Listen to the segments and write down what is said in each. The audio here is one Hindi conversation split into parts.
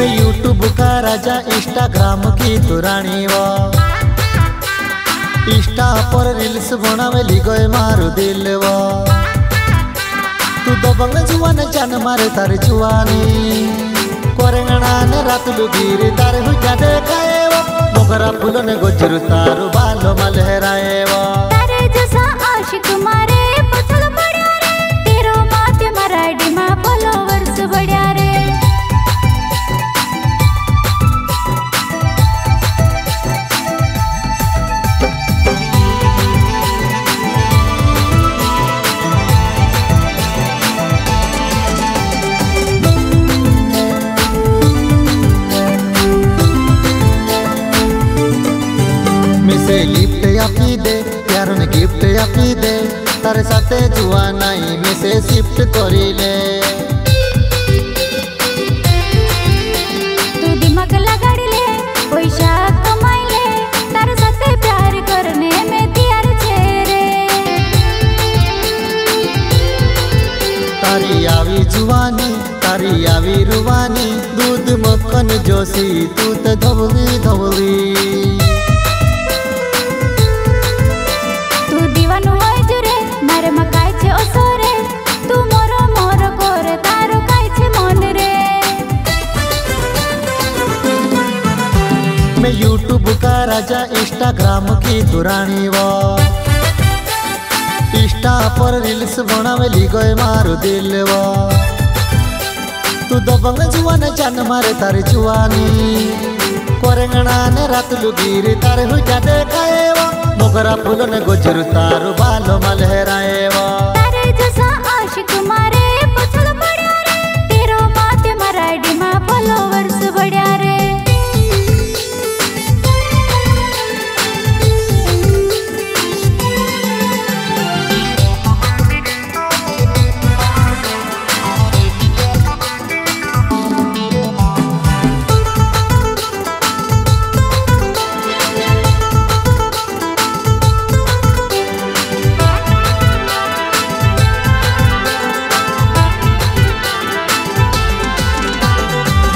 मैं यूट्यूब का राजा इंस्टाग्राम की तुरानी वो। इंस्टा पर रील्स बनावे गए मारू दिल वो। तू दबंग जुआन जान मारे तार जुआनी। कोरेंगणा ने रात लुगीरी तार हुजा देखाए वो। मोगरा फूलों ने गोचरू तारू बालो मलहराए अपी दे प्यार गिफ्ट अपी दे तारे साथे जुआ नाई में शिफ्ट करी ले तू दिमाग लगा ले पैसा कमाई ले तारे साथे प्यार करने में तैयार छे तारी आवी जुवानी तारी आवी रुवानी दूध मक्खन जोशी तू तो धवली धवली राजा इंस्टाग्राम की दुरानी वो। इंस्टा पर रील्स बनावेली गए मारू दिल वो। तू दबंग जुआन जान मारे तारी जुआनी। कोरेंगणा ने रात लुगीरी तारे हुजा देखाए वो? मोगरा ने गोचरू तारू बालो मलहराए वो।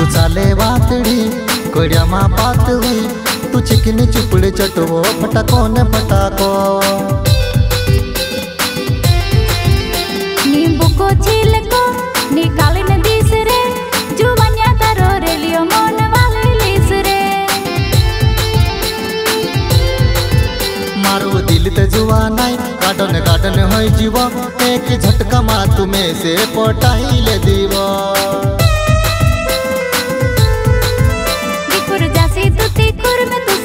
तू चाले वातड़ी कोड़िया कोड्यामा पातवी तू चिकनी चुपड़े चटवो पटाको ने पटाको नींबू को छिलको निकाल न दिस रे जुवानिया तारो रे लियो मन वाले लिस रे. मारो दिल ते जुआ जुवानाई गार्डन गार्डन होई जीवो एक झटका मा तुमे से पोटाई ले दीवो.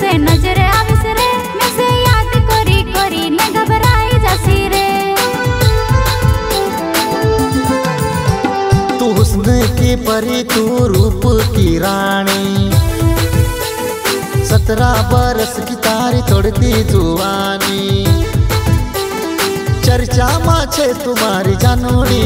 से नज़र की परी, तू रूप की रानी। सत्रह बरस की तारी तोड़ती जुवानी। चर्चा माँ तुम्हारी जानोड़ी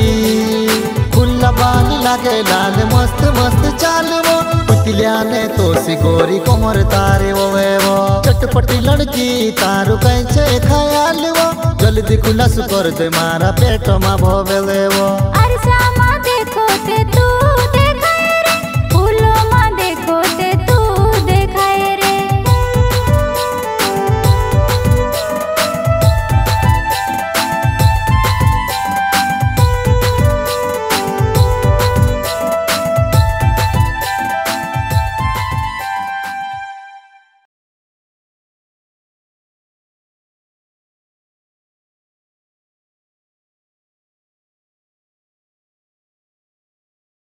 खुल्ला बाल लागे, लाल मस्त मस्त चाल वो तिलिया ने तो सिगोरी कोमर तारे ओवे वो चटपटी लड़की तारो कैसे खयाल वो। जल्दी खुलास कर दे, मारा पेट मा भोवेले वो अरसा देखो ते तू।